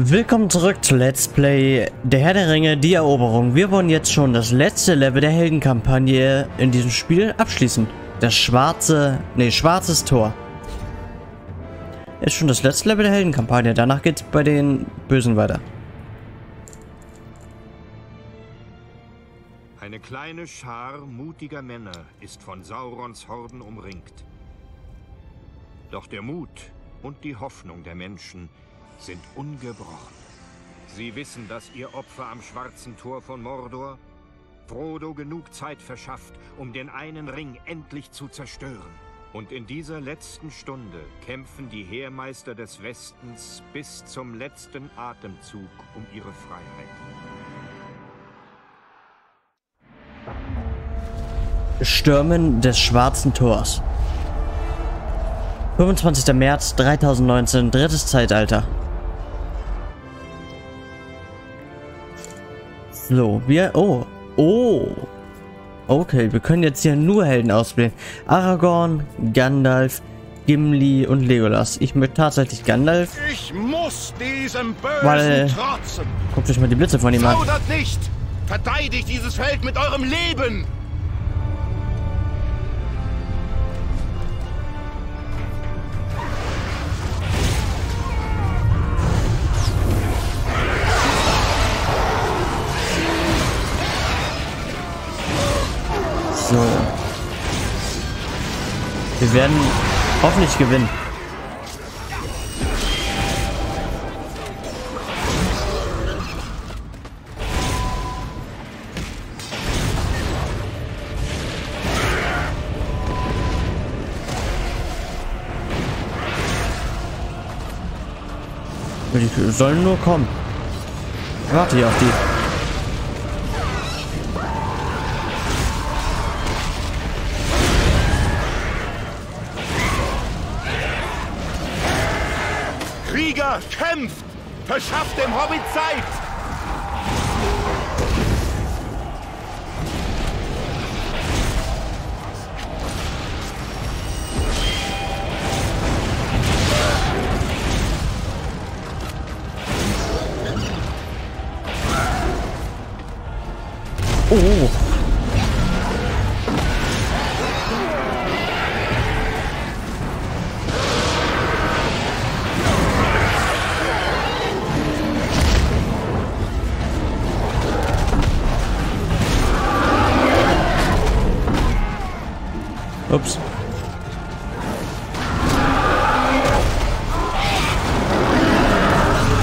Willkommen zurück zu Let's Play Der Herr der Ringe, die Eroberung. Wir wollen jetzt schon das letzte Level der Heldenkampagne in diesem Spiel abschließen. Das schwarze, nee, schwarzes Tor. Ist schon das letzte Level der Heldenkampagne. Danach geht's bei den Bösen weiter. Eine kleine Schar mutiger Männer ist von Saurons Horden umringt. Doch der Mut und die Hoffnung der Menschen sind ungebrochen. Sie wissen, dass ihr Opfer am schwarzen Tor von Mordor Frodo genug Zeit verschafft, um den einen Ring endlich zu zerstören. Und in dieser letzten Stunde kämpfen die Heermeister des Westens bis zum letzten Atemzug um ihre Freiheit. Stürmen des Schwarzen Tors. 25. März 3019, drittes Zeitalter. So, wir... Oh. Oh. Okay, wir können jetzt hier nur Helden auswählen. Aragorn, Gandalf, Gimli und Legolas. Ich möchte tatsächlich Gandalf. Ich muss diesem Bösen weil, trotzen. Guckt euch mal die Blitze von ihm an. Zaudert nicht! Verteidigt dieses Feld mit eurem Leben! Wir werden hoffentlich gewinnen. Die sollen nur kommen. Warte hier auf die. Kämpft! Verschafft dem Hobbit Zeit! Oh. Ups.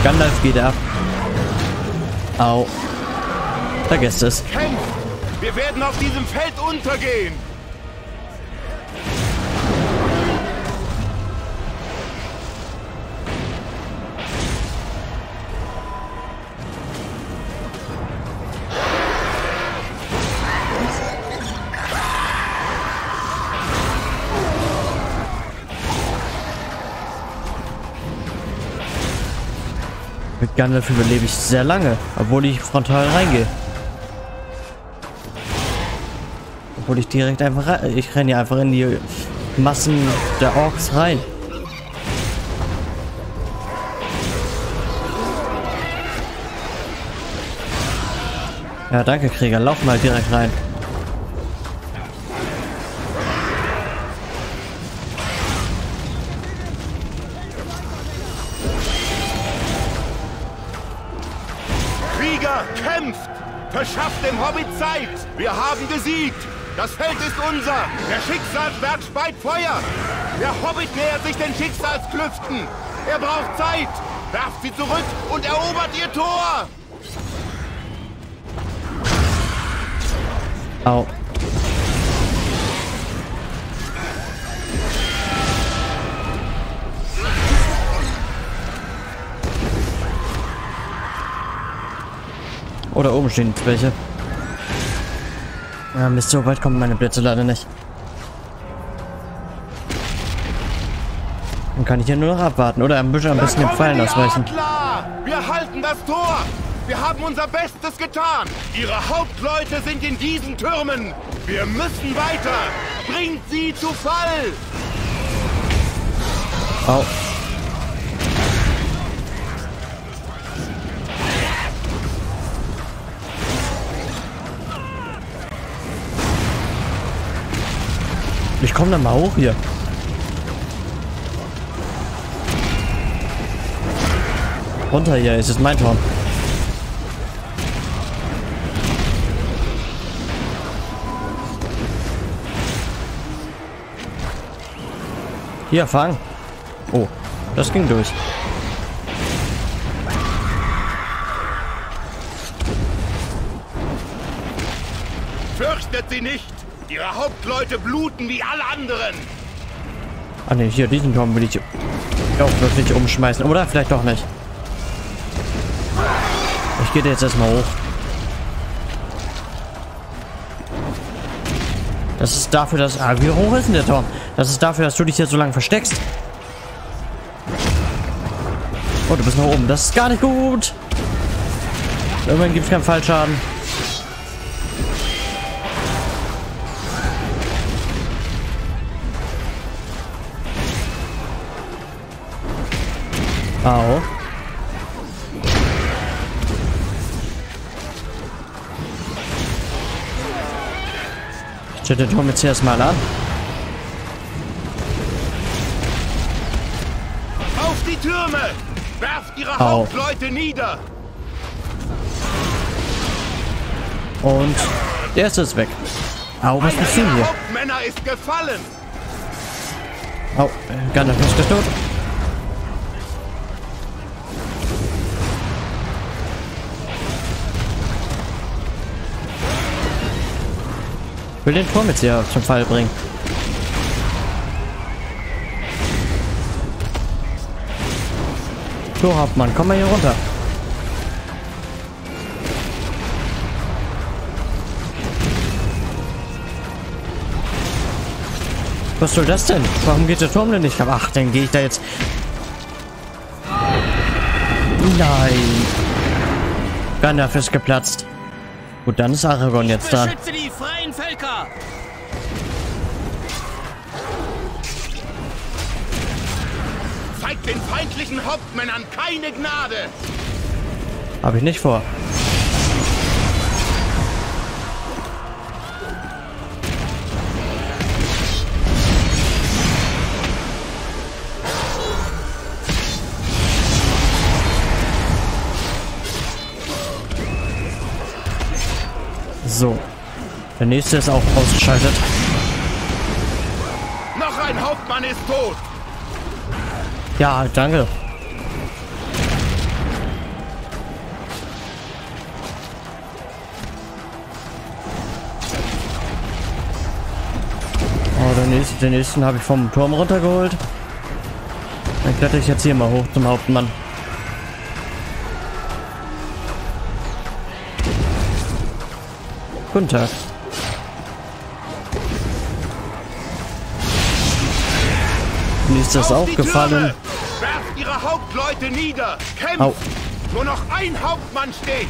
Gandalf geht ab. Au. Vergesst es. Kämpft! Wir werden auf diesem Feld untergehen! Mit Gandalf überlebe ich sehr lange, obwohl ich frontal reingehe. Obwohl ich direkt einfach rein, ich renne ja einfach in die Massen der Orks rein. Ja, danke Krieger, lauf mal direkt rein. Verschafft dem Hobbit Zeit! Wir haben gesiegt! Das Feld ist unser! Der Schicksalsberg speit Feuer! Der Hobbit nähert sich den Schicksalsklüften! Er braucht Zeit! Werft sie zurück und erobert ihr Tor! Au. Oder oben stehen welche. Ja, Mist, so weit kommen meine Blitze leider nicht. Dann kann ich hier nur noch abwarten oder ein bisschen, ein bisschen den Pfeilen ausweichen. Adler! Wir halten das Tor! Wir haben unser Bestes getan! Ihre Hauptleute sind in diesen Türmen! Wir müssen weiter! Bringt sie zu Fall! Au. Ich komme da mal hoch hier. Runter hier, es ist mein Turm. Hier, fang. Oh, das ging durch. Fürchtet sie nicht! Ihre Hauptleute bluten wie alle anderen! Ah ne, hier, diesen Turm will ich auch wirklich umschmeißen. Oder vielleicht doch nicht. Ich gehe jetzt erstmal hoch. Das ist dafür, dass... Ah, wie hoch ist denn der Turm? Das ist dafür, dass du dich hier so lange versteckst. Oh, du bist noch oben. Das ist gar nicht gut. Irgendwann gibt es keinen Fallschaden. Au. Ich stelle den Turm jetzt hier erstmal an. Auf die Türme! Werft ihre Au. Hauptleute nieder! Und der ist weg. Au, was ist denn hier? Hauptmänner ist gefallen! Au, äh, Gandalf ist tot. Will den Turm jetzt hier zum Fall bringen. So, Hauptmann, komm mal hier runter. Was soll das denn? Warum geht der Turm denn nicht? Ach, dann gehe ich da jetzt. Nein. Gandalf ist geplatzt. Gut, dann ist Aragorn jetzt dran. Zeigt den feindlichen Hauptmännern keine Gnade! Habe ich nicht vor. So. Der nächste ist auch ausgeschaltet. Noch ein Hauptmann ist tot! Ja, danke. Oh, den nächsten, den nächsten habe ich vom Turm runtergeholt. Dann kletter ich jetzt hier mal hoch zum Hauptmann. Guten Tag. Mir ist das Auf auch die gefallen. Türme! Werft ihre Hauptleute nieder! Kämpft! Au. Nur noch ein Hauptmann steht!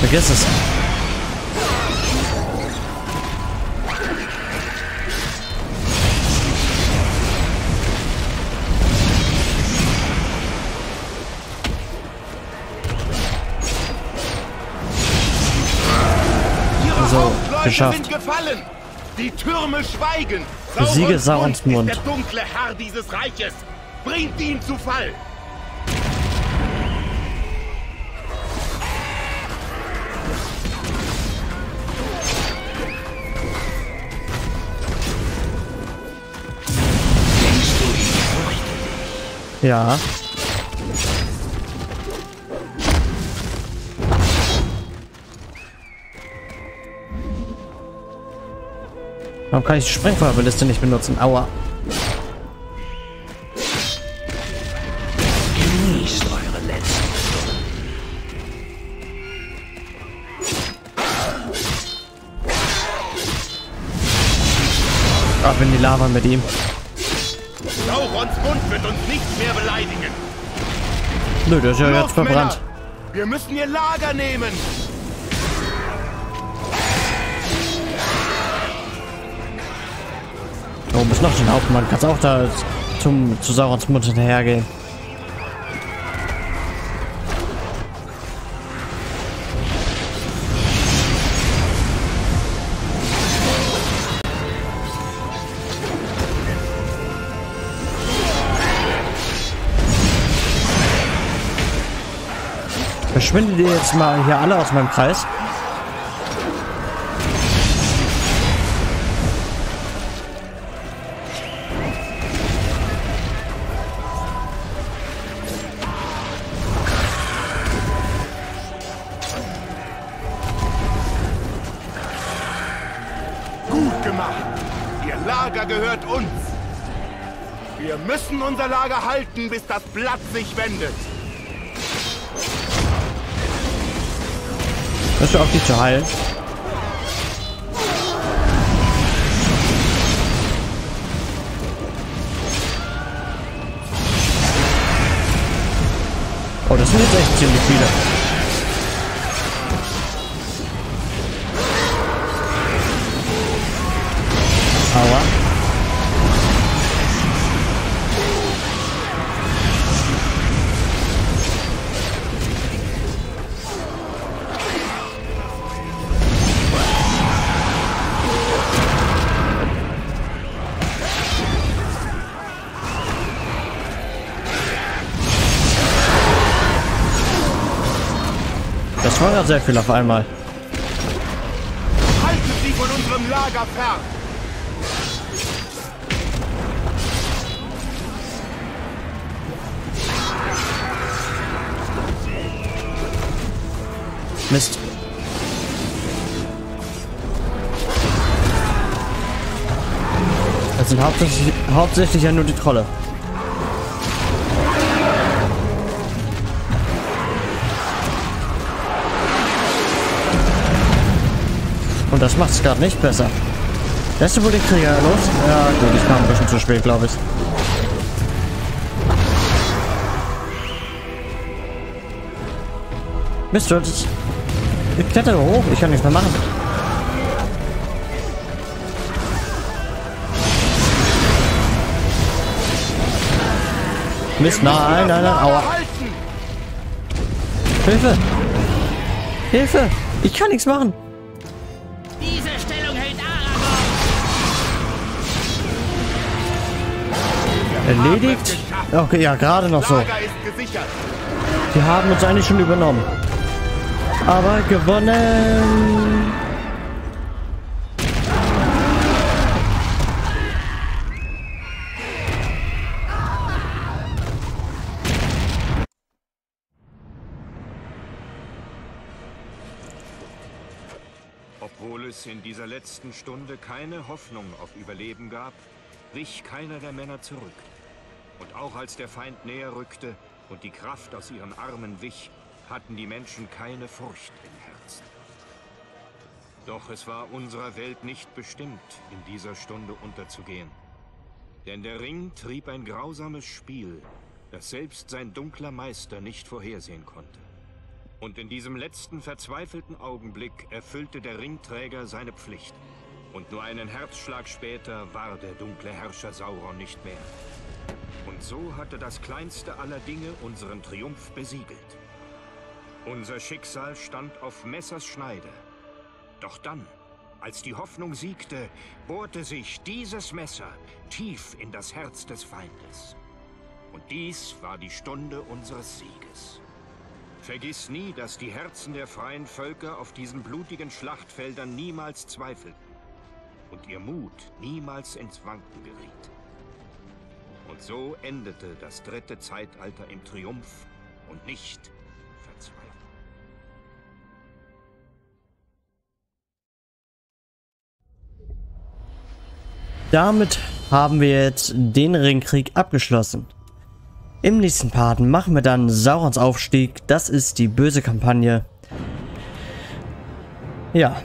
Vergiss es. Ihre So, Hauptleute geschafft. sind gefallen! Die Türme schweigen! Besiege Saurons Mund. ist der dunkle Herr dieses Reiches! Bringt ihn zu Fall! Ja. Warum kann ich die Sprengfeuerbaliste nicht benutzen? Aua. Genießt eure letzten Ab in die Lava mit ihm. Saurons Mund wird uns nicht mehr beleidigen! Nö, der ist ja Los, jetzt verbrannt. Männer! Wir müssen ihr Lager nehmen! Oh, oben noch den Hauptmann. Kannst auch da zum, zu Saurons Mutter hergehen. Verschwindet ihr jetzt mal hier alle aus meinem Kreis? Wir müssen unser Lager halten, bis das Blatt sich wendet. Hörst du auf, die zu heilen? Oh, das sind jetzt echt ziemlich viele. Aua. War gerade sehr viel auf einmal. Halten Sie von unserem Lager fern. Mist. Das sind hauptsächlich, hauptsächlich ja nur die Trolle. Und das macht es gerade nicht besser. Lässt du wohl den Krieger los? Ja, gut, ich kam ein bisschen zu spät, glaube ich. Mist, das... Ich klettere hoch, ich kann nichts mehr machen. Mist, nein, nein, nein, aua. Hilfe! Hilfe! Ich kann nichts machen! Erledigt? Okay, ja, gerade noch so. Die haben uns eigentlich schon übernommen. Aber gewonnen. Obwohl es in dieser letzten Stunde keine Hoffnung auf Überleben gab, wich keiner der Männer zurück. Und auch als der Feind näher rückte und die Kraft aus ihren Armen wich, hatten die Menschen keine Furcht im Herzen. Doch es war unserer Welt nicht bestimmt, in dieser Stunde unterzugehen. Denn der Ring trieb ein grausames Spiel, das selbst sein dunkler Meister nicht vorhersehen konnte. Und in diesem letzten verzweifelten Augenblick erfüllte der Ringträger seine Pflicht. Und nur einen Herzschlag später war der dunkle Herrscher Sauron nicht mehr. Und so hatte das kleinste aller Dinge unseren Triumph besiegelt. Unser Schicksal stand auf Messers Schneide. Doch dann, als die Hoffnung siegte, bohrte sich dieses Messer tief in das Herz des Feindes. Und dies war die Stunde unseres Sieges. Vergiss nie, dass die Herzen der freien Völker auf diesen blutigen Schlachtfeldern niemals zweifelten und ihr Mut niemals ins Wanken geriet. Und so endete das dritte Zeitalter im Triumph und nicht Verzweiflung. Damit haben wir jetzt den Ringkrieg abgeschlossen. Im nächsten Part machen wir dann Saurons Aufstieg. Das ist die böse Kampagne. Ja,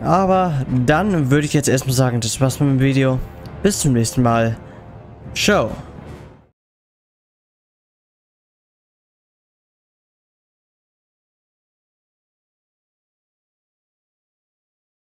aber dann würde ich jetzt erstmal sagen, das war's mit dem Video. Bis zum nächsten Mal. Ciao.